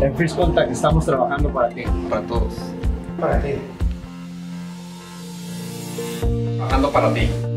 En First Contact estamos trabajando para ti. Para todos. Para ti. Trabajando para ti.